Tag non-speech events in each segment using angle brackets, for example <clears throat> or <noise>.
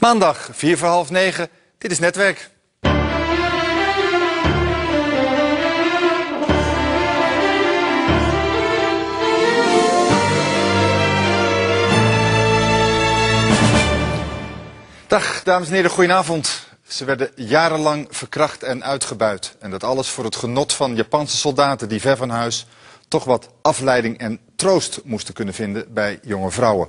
Maandag, 4 voor half 9. Dit is Netwerk. Dag, dames en heren, goedenavond. Ze werden jarenlang verkracht en uitgebuit. En dat alles voor het genot van Japanse soldaten die ver van huis toch wat afleiding en troost moesten kunnen vinden bij jonge vrouwen.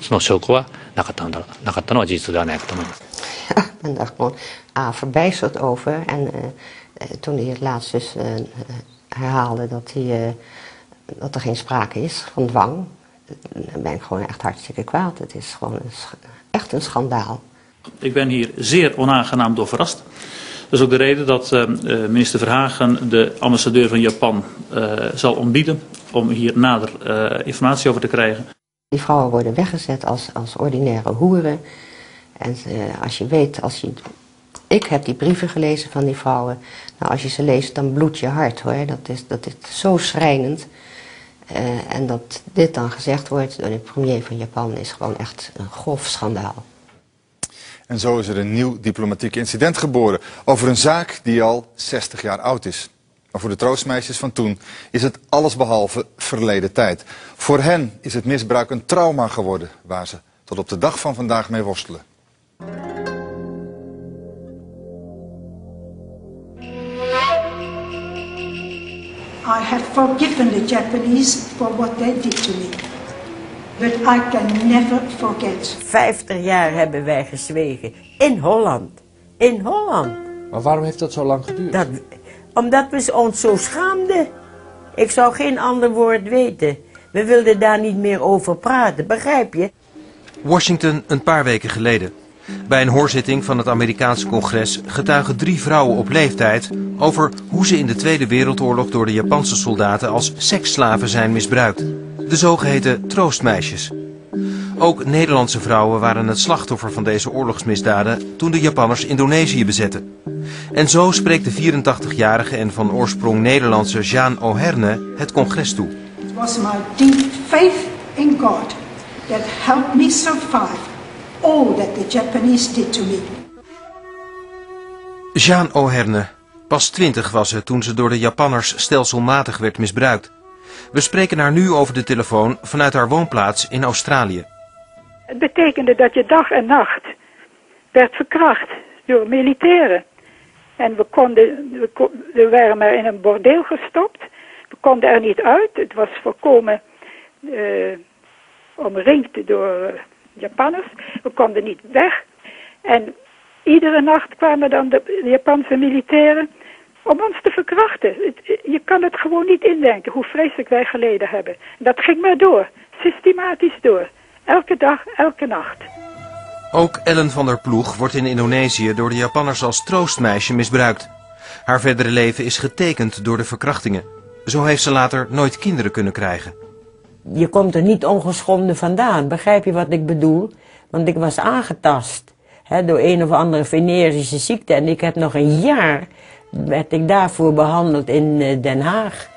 その証拠はなかったのだなかったのは事実ではないかと思います。 Ik ben daar <laughs> gewoon ah, verbijsterd over. En eh, eh, toen hij het laatst dus eh, eh, herhaalde dat, hij, eh, dat er geen sprake is van dwang, dan ben ik gewoon echt hartstikke kwaad. Het is gewoon een sch- echt een schandaal. Ik ben hier zeer onaangenaam door verrast. Dat is ook de reden dat eh, eh, minister Verhagen de ambassadeur van Japan eh, zal ontbieden om hier nader eh, informatie over te krijgen. Die vrouwen worden weggezet als, als ordinaire hoeren. En eh, als je weet, als je, ik heb die brieven gelezen van die vrouwen. Nou, als je ze leest, dan bloedt je hart hoor. Dat is, dat is zo schrijnend. Eh, en dat dit dan gezegd wordt door de premier van Japan is gewoon echt een grof schandaal. En zo is er een nieuw diplomatiek incident geboren over een zaak die al 60 jaar oud is. Maar voor de troostmeisjes van toen is het allesbehalve verleden tijd. Voor hen is het misbruik een trauma geworden waar ze tot op de dag van vandaag mee worstelen. I have forgiven the Japanese for what they did to me. But I can never forget. 50 jaar hebben wij gezwegen. In Holland. In Holland. Maar waarom heeft dat zo lang geduurd? Dat, omdat we ons zo schaamden. Ik zou geen ander woord weten. We wilden daar niet meer over praten, begrijp je? Washington een paar weken geleden. Bij een hoorzitting van het Amerikaanse congres getuigen drie vrouwen op leeftijd over hoe ze in de Tweede Wereldoorlog door de Japanse soldaten als seksslaven zijn misbruikt. De zogeheten troostmeisjes. Ook Nederlandse vrouwen waren het slachtoffer van deze oorlogsmisdaden toen de Japanners Indonesië bezetten. En zo spreekt de 84-jarige en van oorsprong Nederlandse Jeanne O'Herne het congres toe. It was my deep faith in God that helped me survive all that the Japanese did to me. Jeanne O'Herne. Pas 20 was ze toen ze door de Japanners stelselmatig werd misbruikt. We spreken haar nu over de telefoon vanuit haar woonplaats in Australië. Het betekende dat je dag en nacht werd verkracht door militairen. En we, konden, we, ko- we waren maar in een bordeel gestopt. We konden er niet uit. Het was volkomen eh, omringd door eh, Japanners. We konden niet weg. En iedere nacht kwamen dan de, Japanse militairen om ons te verkrachten. Je kan het gewoon niet indenken hoe vreselijk wij geleden hebben. Dat ging maar door, systematisch door. Elke dag, elke nacht. Ook Ellen van der Ploeg wordt in Indonesië door de Japanners als troostmeisje misbruikt. Haar verdere leven is getekend door de verkrachtingen. Zo heeft ze later nooit kinderen kunnen krijgen. Je komt er niet ongeschonden vandaan, begrijp je wat ik bedoel? Want ik was aangetast hè, door een of andere venerische ziekte. En ik heb nog een jaar, werd ik daarvoor behandeld in eh, Den Haag.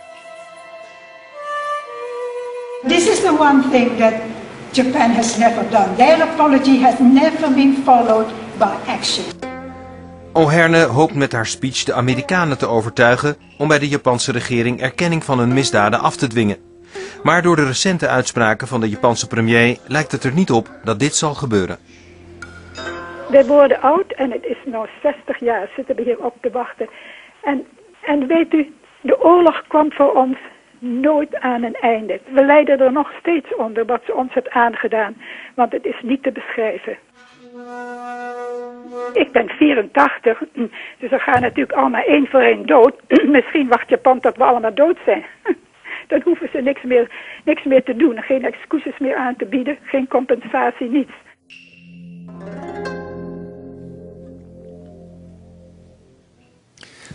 This is the one thing that Japan has never done. Their apology has never been followed by action. O'Herne hoopt met haar speech de Amerikanen te overtuigen om bij de Japanse regering erkenning van hun misdaden af te dwingen. Maar door de recente uitspraken van de Japanse premier lijkt het er niet op dat dit zal gebeuren. Wij worden oud en het is nu 60 jaar zitten we hier op te wachten. En, en weet u, de oorlog kwam voor ons nooit aan een einde. We lijden er nog steeds onder wat ze ons heeft aangedaan, want het is niet te beschrijven. Ik ben 84, dus we gaan natuurlijk allemaal één voor één dood. <clears throat> Misschien wacht Japan tot we allemaal dood zijn. <laughs> Dan hoeven ze niks meer, niks meer te doen, geen excuses meer aan te bieden, geen compensatie, niets.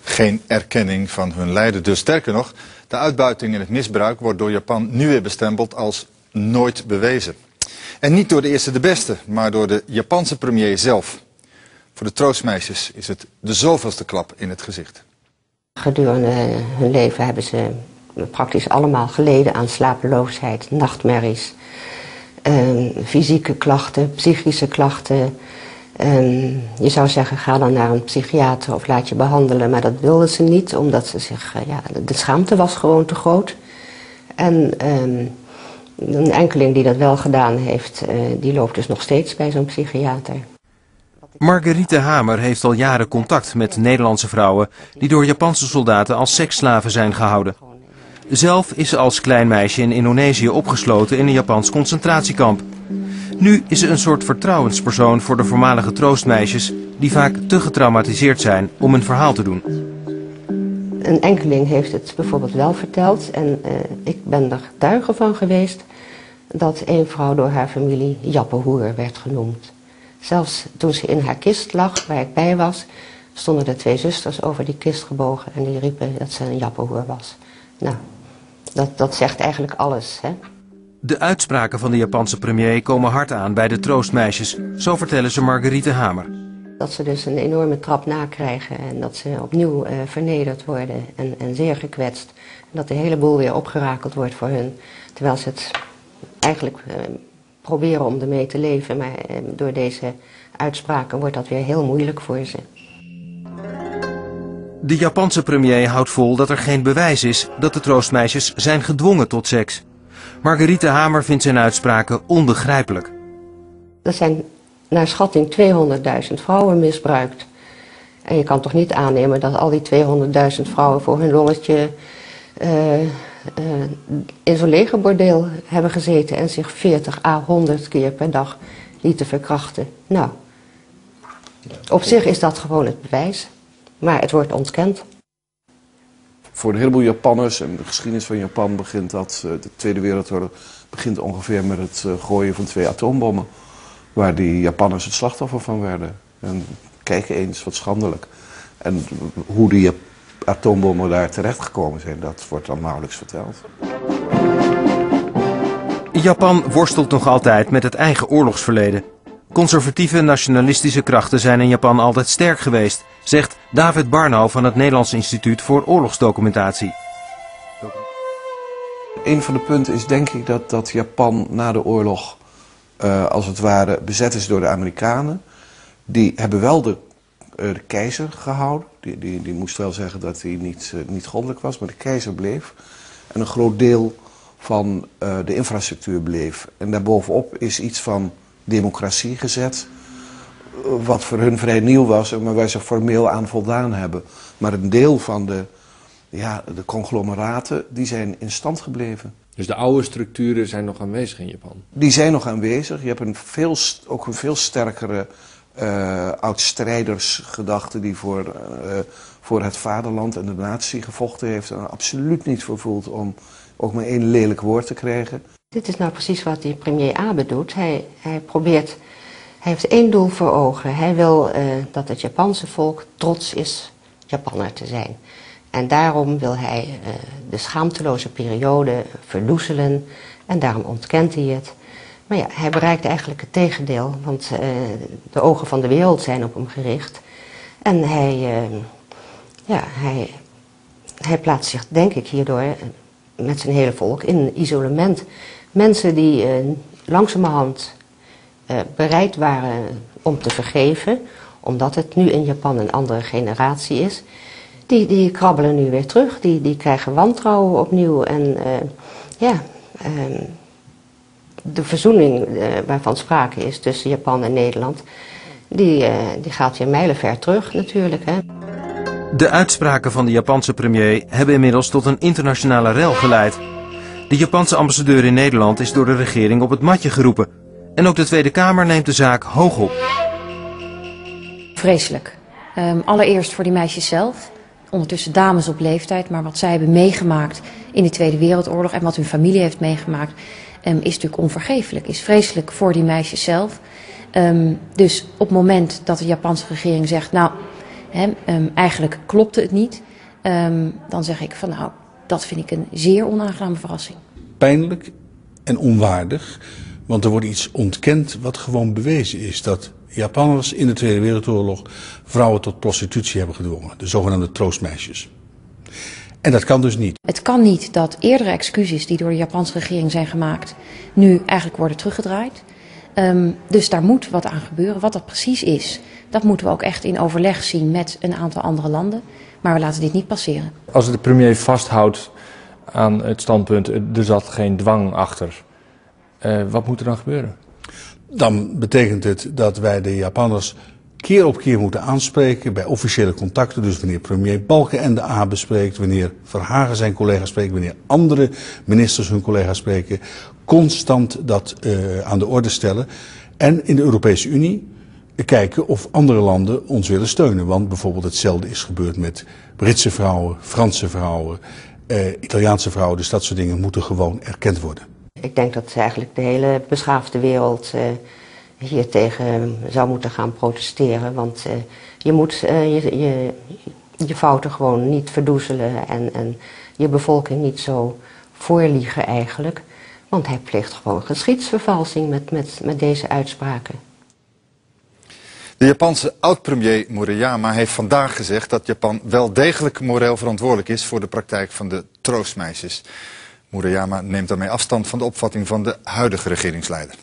Geen erkenning van hun lijden. Dus sterker nog, de uitbuiting en het misbruik wordt door Japan nu weer bestempeld als nooit bewezen. En niet door de eerste de beste, maar door de Japanse premier zelf. Voor de troostmeisjes is het de zoveelste klap in het gezicht. Gedurende hun leven hebben ze praktisch allemaal geleden aan slapeloosheid, nachtmerries, eh, fysieke klachten, psychische klachten. Je zou zeggen, ga dan naar een psychiater of laat je behandelen, maar dat wilden ze niet, omdat ze zich, eh, ja, de schaamte was gewoon te groot. En ehm, een enkeling die dat wel gedaan heeft, eh, die loopt dus nog steeds bij zo'n psychiater. Marguerite Hamer heeft al jaren contact met Nederlandse vrouwen die door Japanse soldaten als seksslaven zijn gehouden. Zelf is ze als klein meisje in Indonesië opgesloten in een Japans concentratiekamp. Nu is ze een soort vertrouwenspersoon voor de voormalige troostmeisjes die vaak te getraumatiseerd zijn om een verhaal te doen. Een enkeling heeft het bijvoorbeeld wel verteld en uh, ik ben er getuige van geweest dat een vrouw door haar familie Jappenhoer werd genoemd. Zelfs toen ze in haar kist lag, waar ik bij was, stonden de twee zusters over die kist gebogen en die riepen dat ze een Jappenhoer was. Nou, dat, dat zegt eigenlijk alles. Hè? De uitspraken van de Japanse premier komen hard aan bij de troostmeisjes, zo vertellen ze Marguerite Hamer. Dat ze dus een enorme trap nakrijgen en dat ze opnieuw uh, vernederd worden en, en zeer gekwetst. En dat de hele boel weer opgerakeld wordt voor hun. Terwijl ze het eigenlijk uh, proberen om ermee te leven, maar uh, door deze uitspraken wordt dat weer heel moeilijk voor ze. De Japanse premier houdt vol dat er geen bewijs is dat de troostmeisjes zijn gedwongen tot seks. Marguerite Hamer vindt zijn uitspraken onbegrijpelijk. Er zijn naar schatting 200.000 vrouwen misbruikt. En je kan toch niet aannemen dat al die 200.000 vrouwen voor hun lolletje uh, uh, in zo'n legerbordeel hebben gezeten en zich 40 à 100 keer per dag lieten verkrachten. Nou, op zich is dat gewoon het bewijs, maar het wordt ontkend. Voor een heleboel Japanners, en de geschiedenis van Japan begint dat, uh, de Tweede Wereldoorlog begint ongeveer met het gooien van twee atoombommen waar die Japanners het slachtoffer van werden. En kijk eens, wat schandelijk. En hoe die atoombommen daar terechtgekomen zijn, dat wordt dan nauwelijks verteld. Japan worstelt nog altijd met het eigen oorlogsverleden. Conservatieve nationalistische krachten zijn in Japan altijd sterk geweest, zegt David Barnau van het Nederlands Instituut voor Oorlogsdocumentatie. Een van de punten is denk ik dat, dat Japan na de oorlog uh, als het ware bezet is door de Amerikanen. Die hebben wel de, uh, de keizer gehouden. Die, die, die moest wel zeggen dat hij niet, uh, niet goddelijk was, maar de keizer bleef. En een groot deel van de infrastructuur bleef. En daarbovenop is iets van democratie gezet. Wat voor hun vrij nieuw was, maar waar ze formeel aan voldaan hebben. Maar een deel van de, ja, de conglomeraten, die zijn in stand gebleven. Dus de oude structuren zijn nog aanwezig in Japan? Die zijn nog aanwezig. Je hebt een veel, ook een veel sterkere uh, oud-strijdersgedachte die voor, uh, voor het vaderland en de natie gevochten heeft. En er absoluut niet voor voelt om ook maar één lelijk woord te krijgen. Dit is nou precies wat die premier Abe doet. Hij, hij probeert, hij heeft één doel voor ogen. Hij wil uh, dat het Japanse volk trots is Japanner te zijn. En daarom wil hij uh, de schaamteloze periode verdoezelen en daarom ontkent hij het. Maar ja, hij bereikt eigenlijk het tegendeel, want uh, de ogen van de wereld zijn op hem gericht. En hij, ja, hij, hij plaatst zich, denk ik, hierdoor met zijn hele volk in isolement. Mensen die langzamerhand bereid waren om te vergeven, omdat het nu in Japan een andere generatie is die, die krabbelen nu weer terug. Die, die krijgen wantrouwen opnieuw. En uh, ja, uh, de verzoening uh, waarvan sprake is tussen Japan en Nederland, die, die gaat weer mijlenver terug natuurlijk. Hè. De uitspraken van de Japanse premier hebben inmiddels tot een internationale rel geleid. De Japanse ambassadeur in Nederland is door de regering op het matje geroepen. En ook de Tweede Kamer neemt de zaak hoog op. Vreselijk. Um, allereerst voor die meisjes zelf ondertussen dames op leeftijd, maar wat zij hebben meegemaakt in de Tweede Wereldoorlog en wat hun familie heeft meegemaakt, um, is natuurlijk onvergeeflijk. Is vreselijk voor die meisjes zelf. Um, dus op het moment dat de Japanse regering zegt, nou, he, um, eigenlijk klopte het niet, ehm, dan zeg ik van nou, dat vind ik een zeer onaangename verrassing. Pijnlijk en onwaardig, want er wordt iets ontkend wat gewoon bewezen is. Dat Japanners in de Tweede Wereldoorlog vrouwen tot prostitutie hebben gedwongen. De zogenaamde troostmeisjes. En dat kan dus niet. Het kan niet dat eerdere excuses die door de Japanse regering zijn gemaakt, nu eigenlijk worden teruggedraaid. Um, dus daar moet wat aan gebeuren. Wat dat precies is, dat moeten we ook echt in overleg zien met een aantal andere landen. Maar we laten dit niet passeren. Als de premier vasthoudt aan het standpunt, er zat geen dwang achter. Uh, wat moet er dan gebeuren? Dan betekent het dat wij de Japanners keer op keer moeten aanspreken bij officiële contacten. Dus wanneer premier Balkenende A bespreekt, wanneer Verhagen zijn collega spreekt, wanneer andere ministers hun collega spreken. Constant dat uh, aan de orde stellen. En in de Europese Unie kijken of andere landen ons willen steunen. Want bijvoorbeeld hetzelfde is gebeurd met Britse vrouwen, Franse vrouwen, uh, Italiaanse vrouwen. Dus dat soort dingen moeten gewoon erkend worden. Ik denk dat eigenlijk de hele beschaafde wereld uh, hier tegen zou moeten gaan protesteren. Want uh, je moet je, je, je, fouten gewoon niet verdoezelen en, en je bevolking niet zo voorliegen eigenlijk. Want hij pleegt gewoon geschiedsvervalsing met, met, met deze uitspraken. De Japanse oud-premier Murayama heeft vandaag gezegd dat Japan wel degelijk moreel verantwoordelijk is voor de praktijk van de troostmeisjes. Murayama neemt daarmee afstand van de opvatting van de huidige regeringsleider.